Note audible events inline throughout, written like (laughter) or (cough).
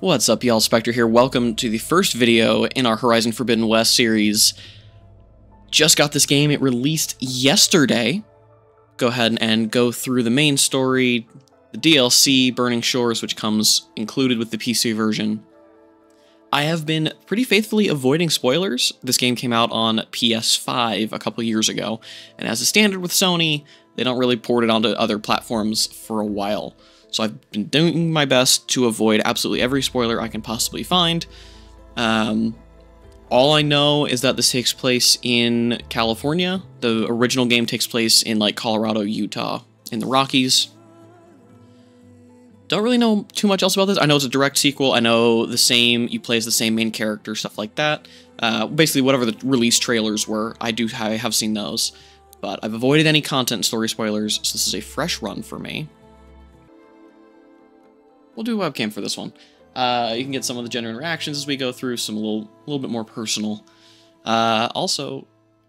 What's up, y'all? Specter here. Welcome to the first video in our Horizon Forbidden West series. Just got this game. It released yesterday. Go ahead and go through the main story, the DLC, Burning Shores, which comes included with the PC version. I have been pretty faithfully avoiding spoilers. This game came out on PS5 a couple years ago, and as a standard with Sony, they don't really port it onto other platforms for a while. So I've been doing my best to avoid absolutely every spoiler I can possibly find. Um, all I know is that this takes place in California. The original game takes place in like Colorado, Utah, in the Rockies. Don't really know too much else about this. I know it's a direct sequel. I know the same, you play as the same main character, stuff like that. Uh, basically, whatever the release trailers were, I do I have seen those. But I've avoided any content story spoilers, so this is a fresh run for me. We'll do a webcam for this one. Uh, you can get some of the genuine reactions as we go through, some a little, little bit more personal. Uh, also,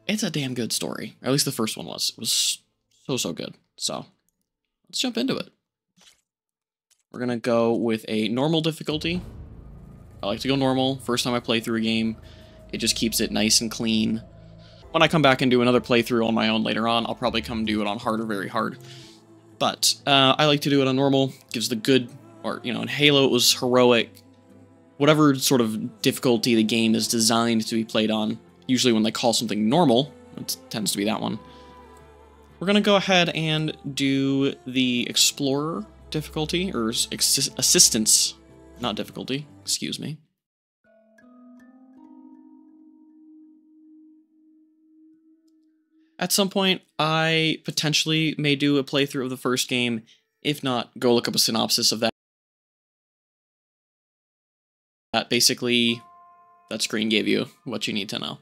it's a damn good story. Or at least the first one was. It was so, so good. So, let's jump into it. We're going to go with a normal difficulty. I like to go normal. First time I play through a game, it just keeps it nice and clean. When I come back and do another playthrough on my own later on, I'll probably come do it on hard or very hard. But uh, I like to do it on normal. Gives the good, or, you know, in Halo it was heroic. Whatever sort of difficulty the game is designed to be played on, usually when they call something normal, it tends to be that one. We're going to go ahead and do the Explorer difficulty, or assistance, not difficulty, excuse me. At some point, I potentially may do a playthrough of the first game. If not, go look up a synopsis of that. That basically, that screen gave you what you need to know.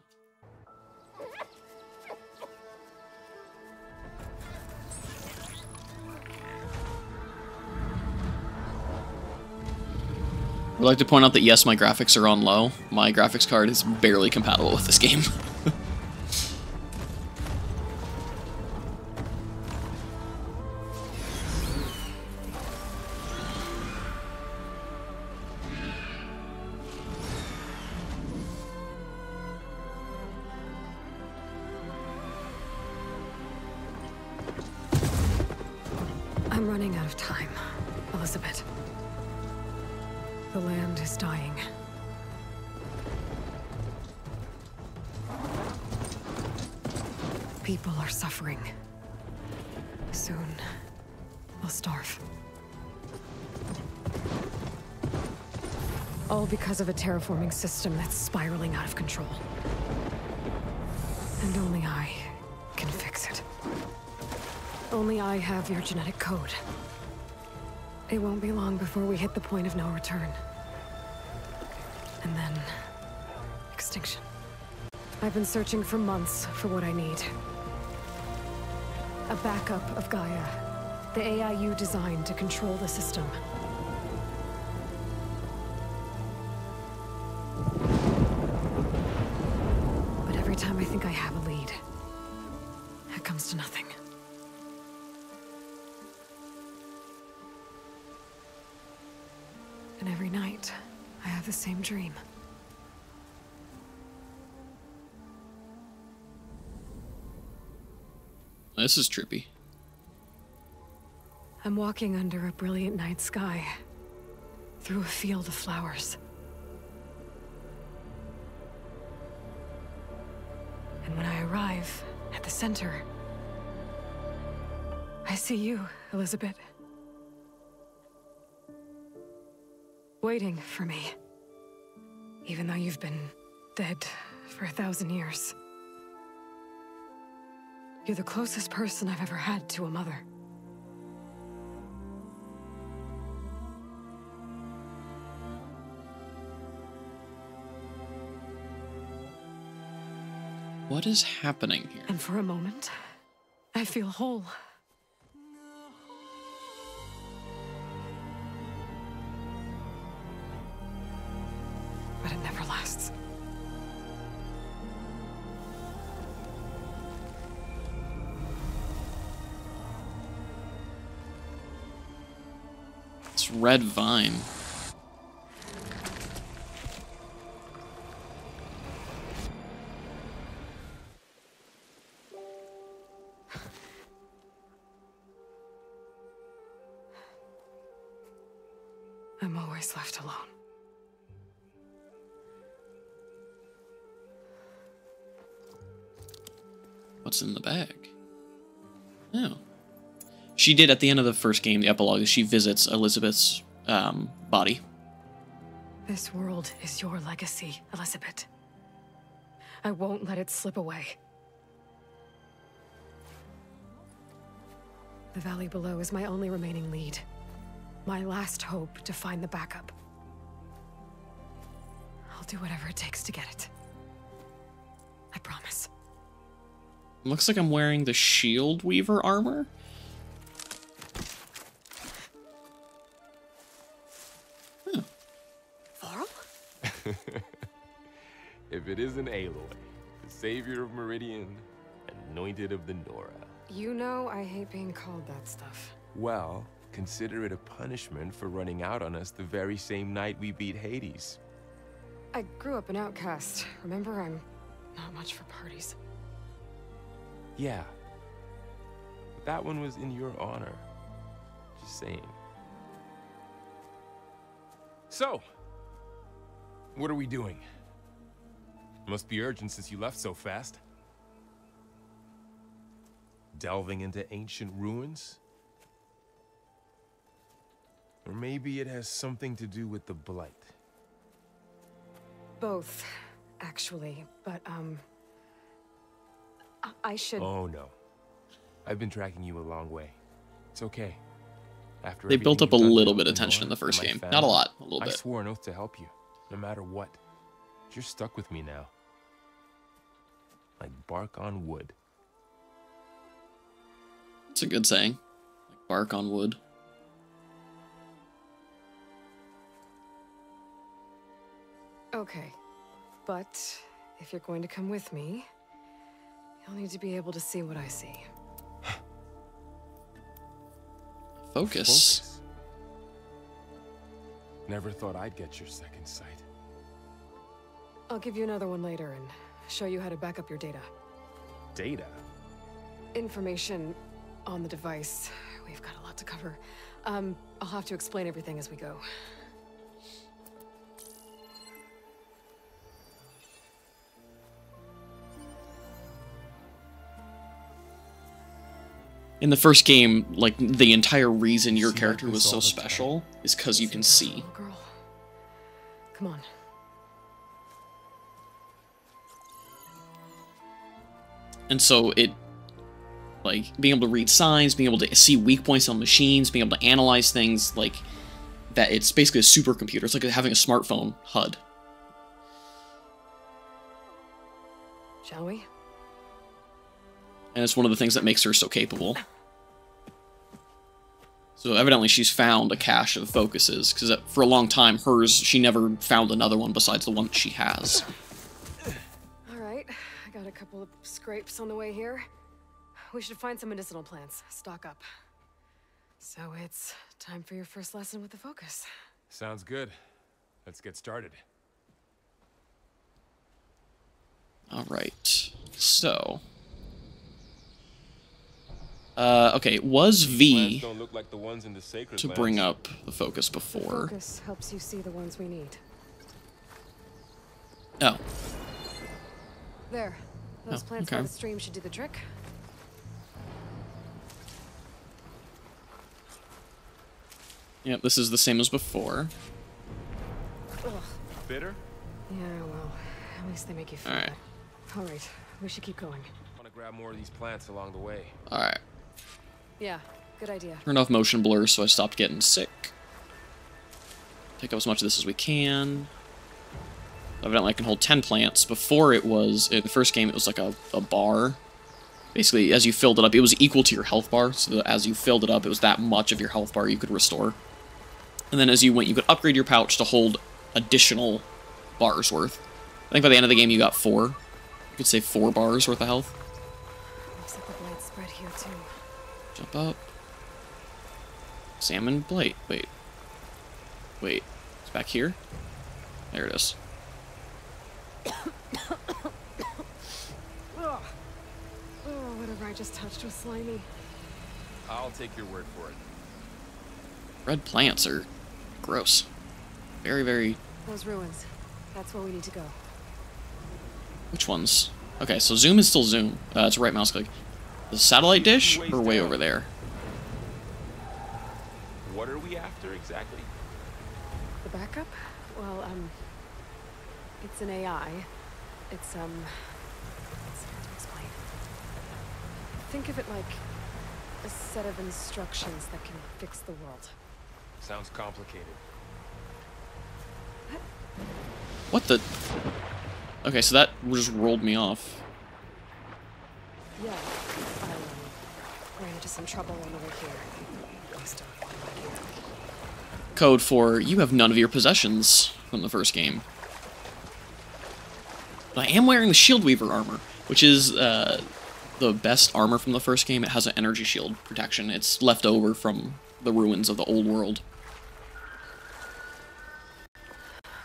I'd like to point out that yes, my graphics are on low. My graphics card is barely compatible with this game. (laughs) All because of a terraforming system that's spiraling out of control. And only I can fix it. Only I have your genetic code. It won't be long before we hit the point of no return. And then... extinction. I've been searching for months for what I need. A backup of Gaia. The AIU designed to control the system. This is trippy. I'm walking under a brilliant night sky, through a field of flowers. And when I arrive at the center, I see you, Elisabet. waiting for me. Even though you've been dead for a thousand years. You're the closest person I've ever had to a mother. What is happening here? And for a moment, I feel whole. red vine. I'm always left alone. What's in the bag? Oh. She did at the end of the first game, the epilogue, she visits Elisabet's um, body. This world is your legacy, Elizabeth. I won't let it slip away. The valley below is my only remaining lead. My last hope to find the backup. I'll do whatever it takes to get it. I promise. Looks like I'm wearing the Shield Weaver armor. (laughs) if it isn't Aloy, the savior of Meridian, anointed of the Nora. You know I hate being called that stuff. Well, consider it a punishment for running out on us the very same night we beat Hades. I grew up an outcast. Remember, I'm not much for parties. Yeah. But that one was in your honor. Just saying. So, what are we doing? Must be urgent since you left so fast. Delving into ancient ruins? Or maybe it has something to do with the Blight. Both, actually. But, um... I, I should... Oh no. I've been tracking you a long way. It's okay. After They built up a everything you've done little bit of tension in the first and my game. Not a lot, a little bit. I swore an oath to help you, no matter what. You're stuck with me now. Like bark on wood. It's a good saying. Like bark on wood. Okay. But, if you're going to come with me, you'll need to be able to see what I see. Focus. Focus. Never thought I'd get your second sight. I'll give you another one later and show you how to back up your data. Data? Information on the device. We've got a lot to cover. Um, I'll have to explain everything as we go. In the first game, like the entire reason your character was so all the time. special is because you can see. Oh, Come on. And so it like being able to read signs, being able to see weak points on machines, being able to analyze things like that it's basically a supercomputer. It's like having a smartphone HUD. Shall we? And it's one of the things that makes her so capable. So evidently she's found a cache of focuses, because uh, for a long time hers, she never found another one besides the one that she has. All right. I got a couple of scrapes on the way here. We should find some medicinal plants. Stock up. So it's time for your first lesson with the focus. Sounds good. Let's get started. Alright, so... Uh, okay, was V like the ones in the sacred to lands. bring up the focus before? Focus helps you see the ones we need. Oh, There. Those Oh, plants by okay. the stream should do the trick. yep, this is the same as before. Ugh. Bitter? Yeah, well, at least they make you feel All right. All right, we should keep going. I Want to grab more of these plants along the way. Alright, Yeah, good idea. turned off motion blur so I stopped getting sick. Pick up as much of this as we can. Evidently I can hold 10 plants. Before it was, in the first game, it was like a, a bar. Basically, as you filled it up, it was equal to your health bar, so as you filled it up, it was that much of your health bar you could restore. And then as you went, you could upgrade your pouch to hold additional bars worth. I think by the end of the game, you got four. You could say four bars worth of health. Looks like the blades spread here too. Jump up. Salmon plate. Wait. Wait. It's back here? There it is. (coughs) Oh, whatever I just touched was slimy. I'll take your word for it. Red plants are gross. Very, very... Those ruins. That's where we need to go. Which ones? Okay, so zoom is still zoom. Uh, it's right mouse click. The satellite dish or way over there? What are we after exactly? The backup? Well, um, it's an AI. It's, um, it's hard to explain. Think of it like a set of instructions that can fix the world. Sounds complicated. What the... Okay, so that just rolled me off. Some trouble on the way here. Code for, you have none of your possessions from the first game. But I am wearing the Shield Weaver armor, which is uh, the best armor from the first game. It has an energy shield protection. It's left over from the ruins of the old world.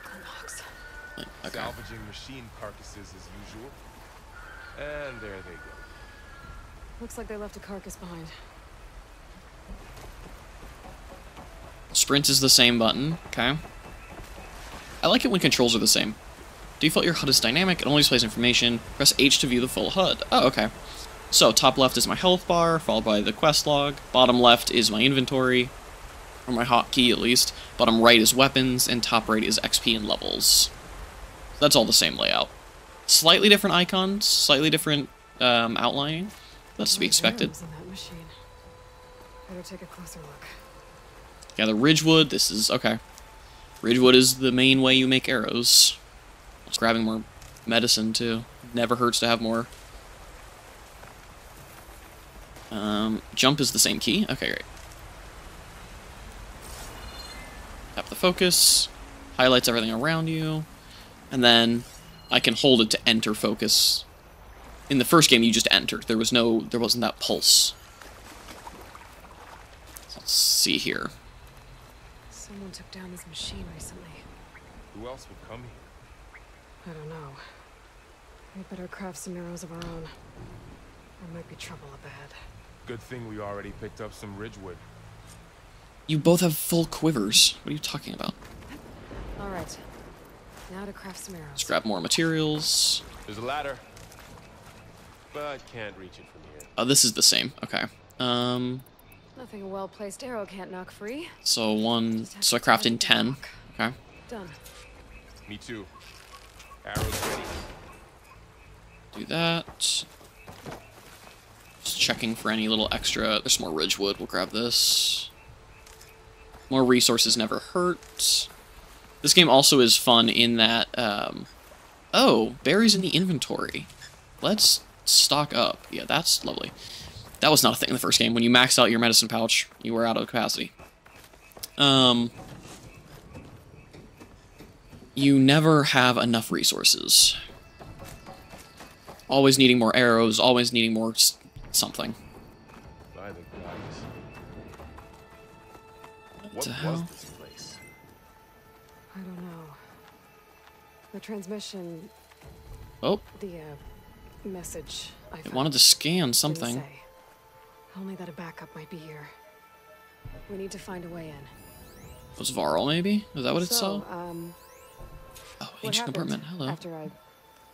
Glenbox. Okay. Salvaging machine carcasses as usual. And there they go. Looks like they left a carcass behind. Sprint is the same button, okay. I like it when controls are the same. Default your HUD is dynamic, it only displays information. Press H to view the full HUD. Oh, okay. So, top left is my health bar, followed by the quest log. Bottom left is my inventory, or my hotkey at least. Bottom right is weapons, and top right is XP and levels. That's all the same layout. Slightly different icons, slightly different um, outlining. That's to be expected. arrows in that machine. Better take a closer look. Yeah, the Ridgewood, this is, okay. Ridgewood is the main way you make arrows. Just grabbing more medicine, too. Never hurts to have more. Um, jump is the same key? Okay, great. Tap the focus, highlights everything around you, and then I can hold it to enter focus. In the first game, you just entered. There was no, there wasn't that pulse. Let's see here. Someone took down this machine recently. Who else would come here? I don't know. We better craft some arrows of our own. There might be trouble ahead. Good thing we already picked up some Ridgewood. You both have full quivers. What are you talking about? All right. Now to craft some arrows. Let's grab more materials. There's a ladder. But can't reach it from here. Oh, this is the same. Okay. Um, Nothing a well-placed arrow can't knock free. so one, so I craft in 10. Okay. Done. Me too. Arrows ready. Do that. Just checking for any little extra. There's more Ridgewood. We'll grab this. More resources never hurt. This game also is fun in that, um, oh, berries in the inventory. Let's stock up. Yeah, that's lovely. That was not a thing in the first game. When you maxed out your medicine pouch, you were out of capacity. Um, you never have enough resources. Always needing more arrows, always needing more s- something. By the gods. What What the was hell? this place? I don't know. The transmission, Oh, the uh, message I it wanted to scan something. Only that a backup might be here. We need to find a way in. Was Varl maybe? Is that what it so, saw? um, Oh, what ancient happened apartment. Hello. After I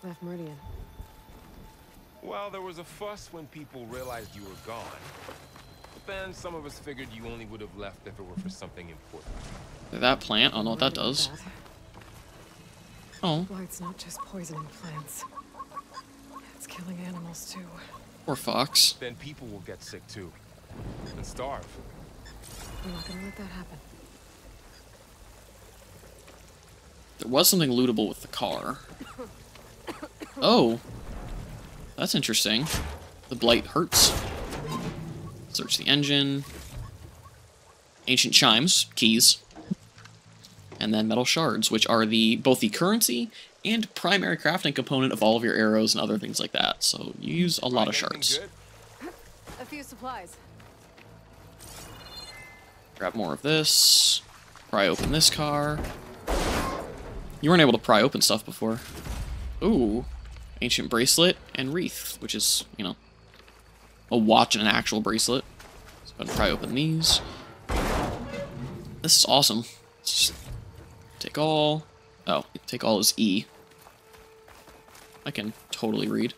left Meridian. Well, there was a fuss when people realized you were gone. But then some of us figured you only would have left if it were for something important. That plant. I don't know what that Worried about does. that. Oh, Light's not just poisoning plants. It's killing animals too. poor fox. Then people will get sick too. And starve. We're not gonna let that happen. There was something lootable with the car. (coughs) Oh. That's interesting. The blight hurts. Search the engine. Ancient chimes, keys. And then metal shards, which are the both the currency and primary crafting component of all of your arrows and other things like that. So you use a lot of Find shards. A few supplies. Grab more of this. Pry open this car. You weren't able to pry open stuff before. Ooh. Ancient bracelet and wreath, which is, you know, a watch and an actual bracelet. Let's go ahead and pry open these. This is awesome. It's just Take all. Oh, take all is E. I can totally read.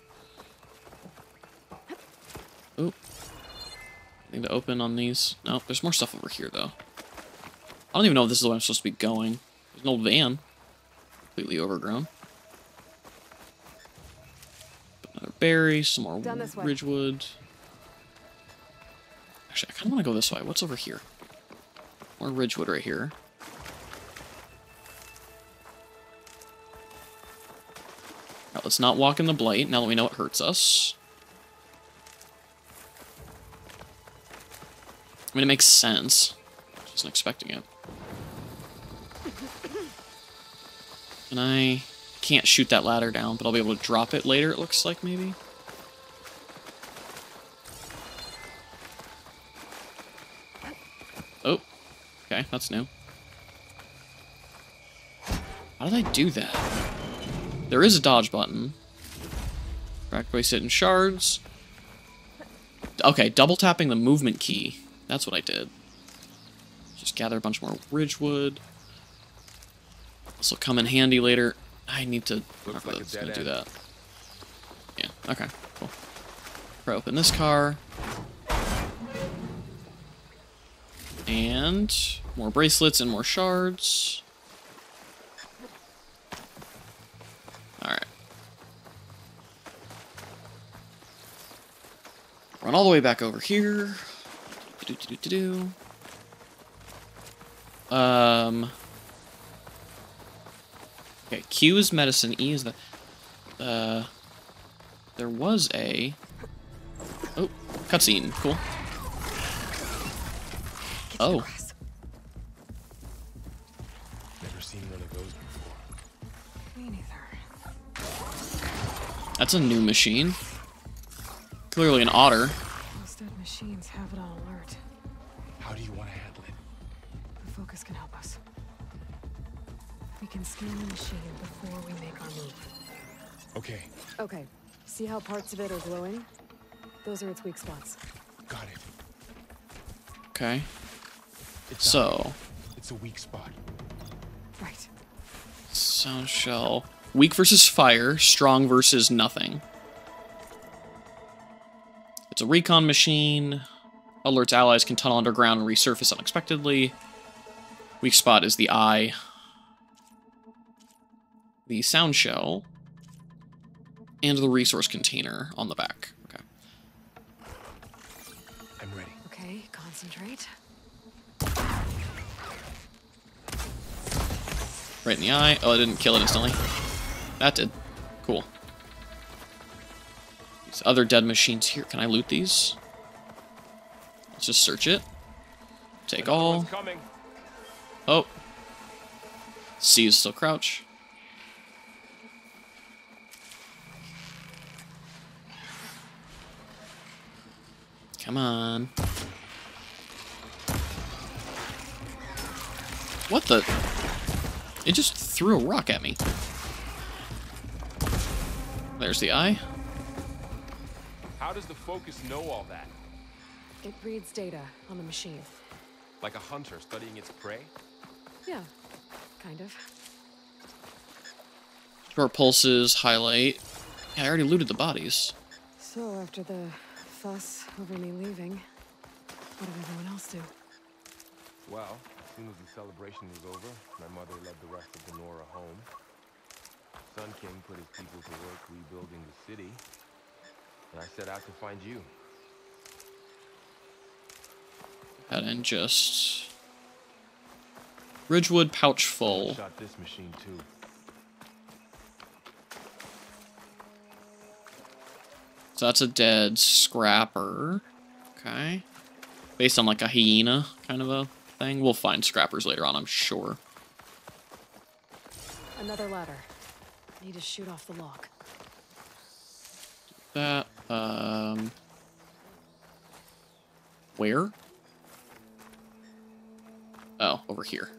Oop. Anything to open on these? No, there's more stuff over here, though. I don't even know if this is where I'm supposed to be going. There's an old van. Completely overgrown. Another berry, some more Down this way. Ridgewood. Actually, I kind of want to go this way. What's over here? More Ridgewood right here. Let's not walk in the blight now that we know it hurts us. I mean, it makes sense. Wasn't expecting it. And I can't shoot that ladder down, but I'll be able to drop it later, it looks like, maybe? Oh. Okay, that's new. How did I do that? There is a dodge button. Rack place it in shards. Okay, double tapping the movement key. That's what I did. Just gather a bunch more Ridgewood. This will come in handy later. I need to. Looks like dead gonna do that. Yeah. Okay. Cool. Try open this car. And more bracelets and more shards. Run all the way back over here. Do-do-do-do-do. Um. Okay, Q is medicine, E is the. Uh. There was a. Oh, cutscene. Cool. Get to the Oh. Never seen one of those before. Me neither. That's a new machine. Clearly an otter. Most dead machines have it on alert. How do you want to handle it? The focus can help us. We can scan the machine before we make our move. Okay, Okay. See how parts of it are glowing? Those are its weak spots. got it. Okay. It's. So, It's a weak spot. Right. sound shell. Weak versus fire, strong versus nothing. It's a recon machine. Alerts allies can tunnel underground and resurface unexpectedly. Weak spot is the eye. The sound shell. And the resource container on the back. Okay. I'm ready. Okay, concentrate. Right in the eye. Oh, it didn't kill it instantly. That did. Cool. These other dead machines here. Can I loot these? Let's just search it. Take all. Oh. C is still crouch. Come on. What the? It just threw a rock at me. There's the eye. How does the focus know all that? It reads data on the machine. Like a hunter studying its prey? Yeah, kind of. Short pulses, highlight. Yeah, I already looted the bodies. So after the fuss over me leaving, what did everyone else do? Well, as soon as the celebration was over, my mother led the rest of the Nora home. Sun King put his people to work rebuilding the city, and I set out to find you. That and just Ridgewood pouch full. Shot this machine too. So that's a dead scrapper. Okay. Based on like a hyena kind of a thing. We'll find scrappers later on, I'm sure. Another ladder. Need to shoot off the lock. That um where? Oh, over here.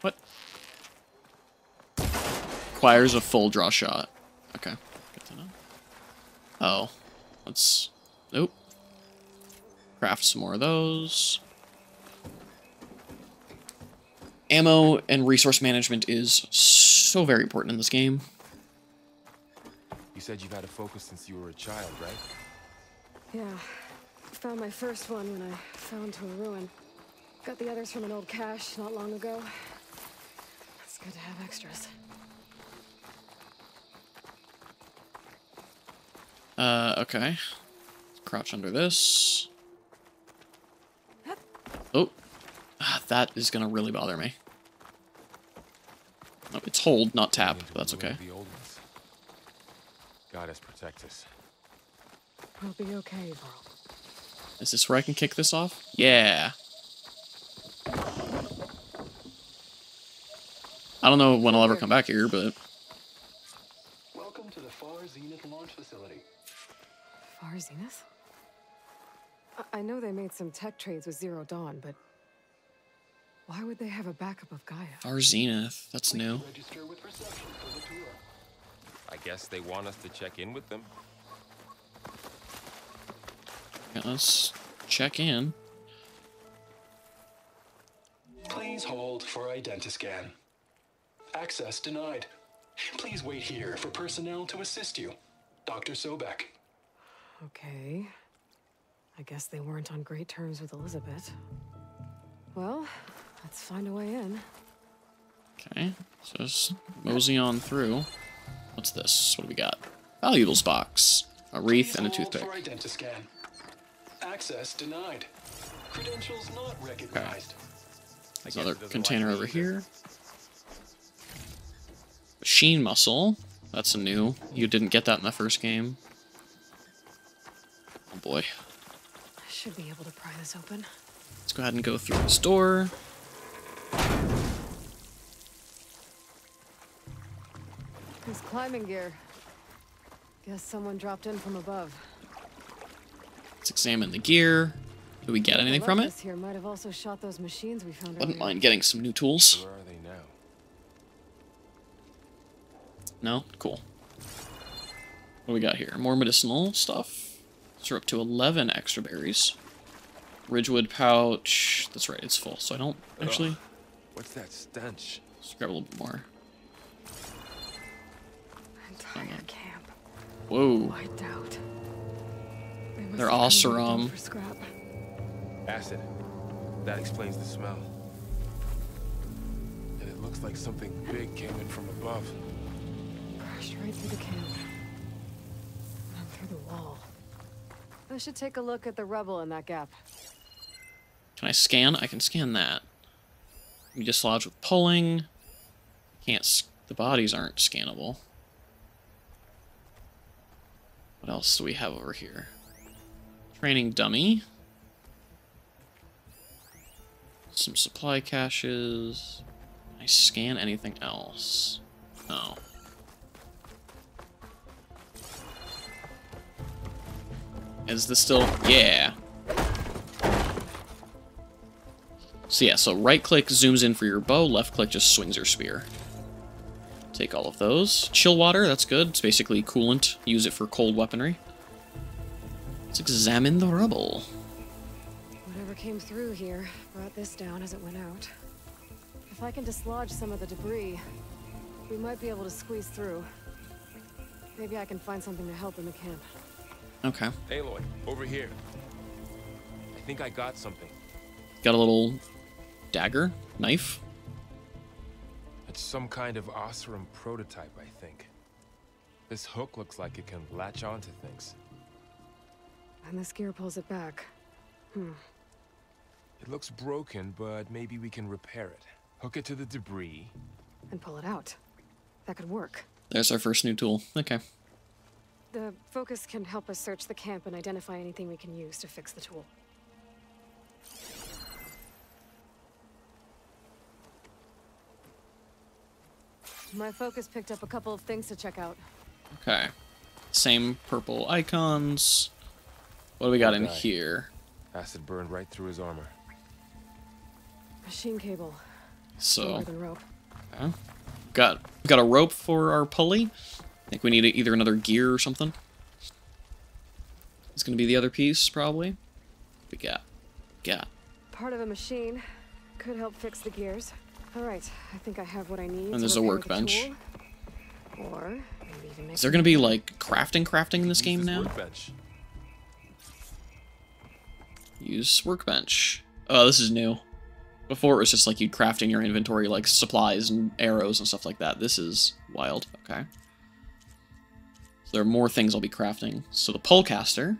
What? Requires a full draw shot. Okay. Good to know. Oh. Let's nope. Craft some more of those. ammo and resource management is so very important in this game. You said you've had a focus since you were a child, right? Yeah. Found my first one when I fell into a ruin. Got the others from an old cache not long ago. It's good to have extras. Uh, okay. Crouch under this. Oh. Ah, that is gonna really bother me. Oh, it's hold, not tap, but that's okay. of The old ones. Goddess protect us. We'll be okay, Varl. Is this where I can kick this off? Yeah. I don't know when I'll ever come back here, but Welcome to the Far Zenith launch facility. Far Zenith? I, I know they made some tech trades with Zero Dawn, but why would they have a backup of Gaia? Far Zenith, that's Please new. I guess they want us to check in with them? Yeah, let's check in. Please hold for identiscan. Access denied. Please wait here for personnel to assist you. Dr. Sobeck. Okay. I guess they weren't on great terms with Elizabeth. Well, let's find a way in. Okay, so just mosey on through. What's this? What do we got? Valuables box. A wreath and a toothpick. for. Access denied. Credentials not recognized. I guess Another container over either. here. Machine muscle. That's a new. You didn't get that in the first game. Oh boy. I should be able to pry this open. Let's go ahead and go through this door. There's climbing gear. Guess someone dropped in from above. Let's examine the gear. Do we get anything from it? This here might have also shot those machines we found Wouldn't mind getting some new tools. Where are they now? No? Cool. What do we got here? More medicinal stuff. So we're up to 11 extra berries. Ridgewood pouch. That's right, it's full. So I don't actually... Ugh. What's that stench? Let's grab a little bit more. Entire camp Whoa. wiped out. They must They're all come awesome. back down. Acid. That explains the smell. And it looks like something big came in from above. Crashed right through the camp. And through the wall. I should take a look at the rubble in that gap. Can I scan? I can scan that. We dislodge with pulling. Can't. The bodies aren't scannable. What else do we have over here? Training dummy. Some supply caches. Can I scan anything else? No. Is this still? Yeah. So yeah, so right click zooms in for your bow, left click just swings your spear. Take all of those. Chill water, that's good. It's basically coolant. Use it for cold weaponry. Let's examine the rubble. Whatever came through here brought this down as it went out. If I can dislodge some of the debris, we might be able to squeeze through. Maybe I can find something to help in the camp. Okay. Aloy, over here. I think I got something. Got a little dagger, knife. It's some kind of Osram prototype, I think. This hook looks like it can latch onto things. And this gear pulls it back. Hmm. It looks broken, but maybe we can repair it. Hook it to the debris. And pull it out. That could work. There's our first new tool. Okay. The focus can help us search the camp and identify anything we can use to fix the tool. My focus picked up a couple of things to check out. Okay. Same purple icons. What do we got in here? Acid burned right through his armor. Machine cable. So, Longer than rope. okay. got got a rope for our pulley. I think we need either another gear or something. It's gonna be the other piece, probably. We got, got. Part of a machine. Could help fix the gears. All right, I think I have what I need. And there's a repair the workbench. Or maybe even make Is there gonna be like crafting crafting in this game this now? Workbench. Use workbench. Oh, this is new. Before it was just like you'd craft in your inventory like supplies and arrows and stuff like that. This is wild. Okay. So there are more things I'll be crafting. So the Pullcaster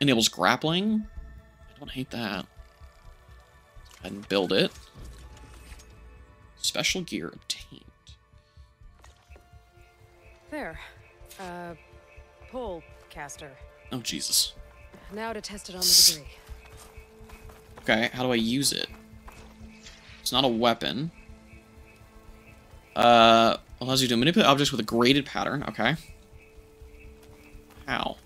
enables grappling. I don't hate that. And build it. Special gear obtained. There. Uh, pole caster. Oh Jesus. Now to test it on the debris. Okay, how do I use it? It's not a weapon. Uh, allows you to manipulate objects with a graded pattern. Okay. How?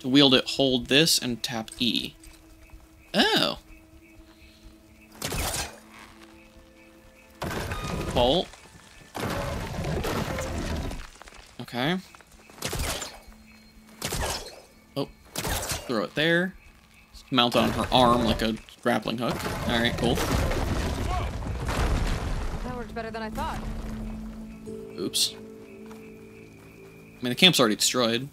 To wield it, hold this and tap E. Oh. Bolt. Okay. Oh. Throw it there. Mount on her arm like a grappling hook. Alright, cool. That worked better than I thought. Oops. I mean, the camp's already destroyed.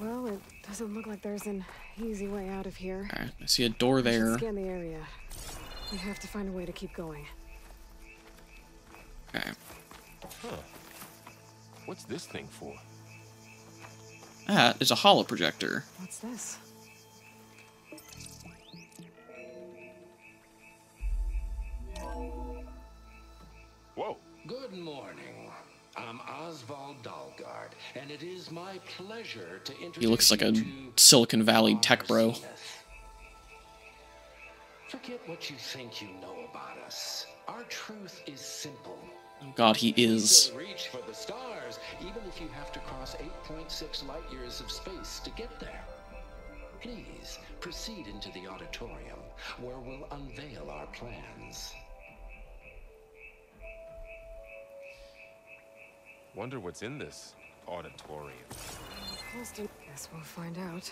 Well, it doesn't look like there's an easy way out of here. Alright, I see a door there. Scan the area. We have to find a way to keep going. Okay. Huh. What's this thing for? Ah, that is a holo projector. What's this? Whoa. Good morning. I'm Oswald Dalgard, and it is my pleasure to introduce He looks like a Silicon Valley tech bro. Forget what you think you know about us. Our truth is simple. Oh god, he is. Reach for the stars, even if you have to cross 8.6 light years of space to get there. Please proceed into the auditorium, where we'll unveil our plans. Wonder what's in this auditorium. Guess we'll find out.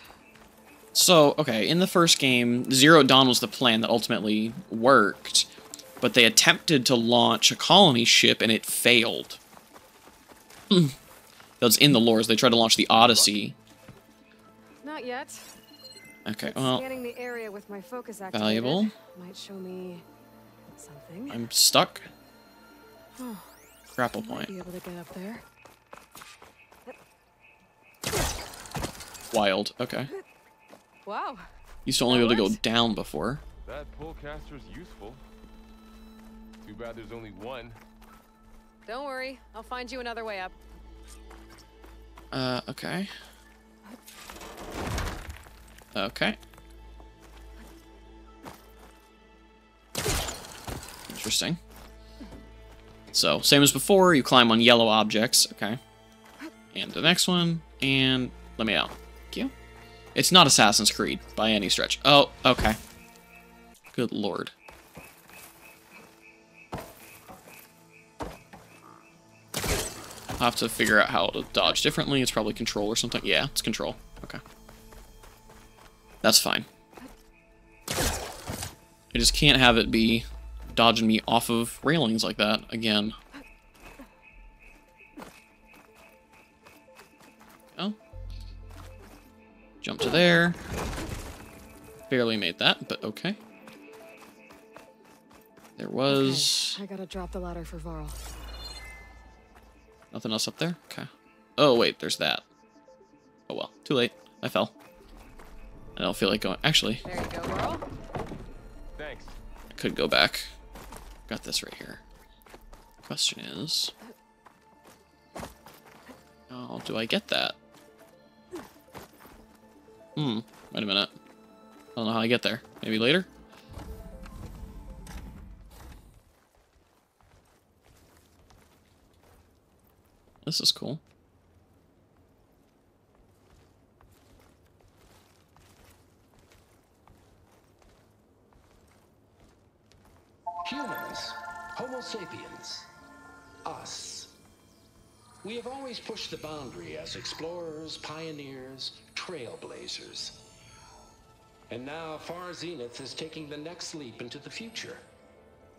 So, okay, in the first game, Zero Dawn was the plan that ultimately worked, but they attempted to launch a colony ship and it failed. (clears throat) That's in the lores. They tried to launch the Odyssey. Not yet. Okay, But well, scanning the area with my focus activated Valuable. might show me something. I'm stuck. Grapple might point. be able to get up there. Wild. Okay. Wow. Used to only be That able to go down before. That Pullcaster's useful. Too bad there's only one. Don't worry. I'll find you another way up. Uh, okay. Okay. Interesting. So, same as before, you climb on yellow objects, okay. And the next one, and let me out. Thank you. It's not Assassin's Creed, by any stretch. Oh, okay. Good lord. I'll have to figure out how to dodge differently. It's probably control or something. Yeah, it's control. Okay. That's fine. I just can't have it be dodging me off of railings like that again. Oh. Jump to there. Barely made that, but okay. There was... Okay, I gotta drop the ladder for Varl. Nothing else up there? Okay. Oh, wait, there's that. Oh well, too late. I fell. I don't feel like going. Actually, There you go, Varl. Thanks. I could go back. Got this right here. Question is. Oh, do I get that? Hmm. Wait a minute. I don't know how I get there. Maybe later? This is cool. Humans, Homo sapiens, us. We have always pushed the boundary as explorers, pioneers, trailblazers. And now Far Zenith is taking the next leap into the future.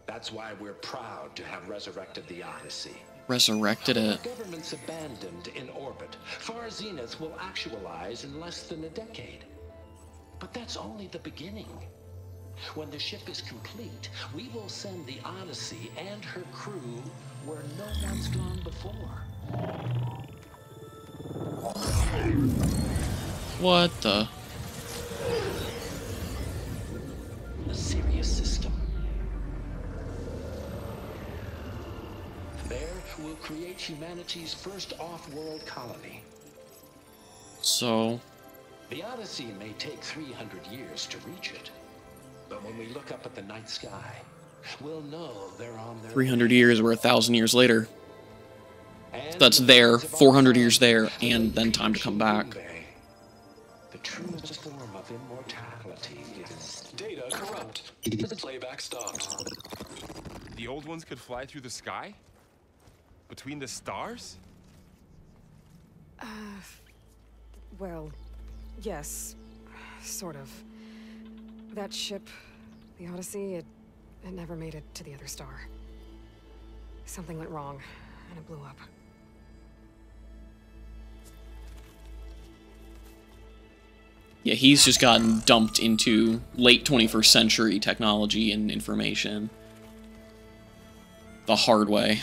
That's why we're proud to have resurrected the Odyssey. Resurrected it. Governments abandoned in orbit. Far Zenith will actualize in less than a decade. But that's only the beginning. When the ship is complete, we will send the Odyssey and her crew where no one's gone before. What the? A Sirius system. There, we'll create humanity's first off-world colony. So, The Odyssey may take 300 years to reach it. But when we look up at the night sky, we'll know they're on their 300 years or a thousand years later. And That's there, 400 years there, and then time to come back. Shimune, The truest form of immortality is Data corrupt. Playback stopped. The old ones could fly through the sky? Between the stars? Uh, well, yes, sort of. That ship, the Odyssey, it, it never made it to the other star. Something went wrong, and it blew up. Yeah, he's just gotten dumped into late 21st century technology and information. The hard way.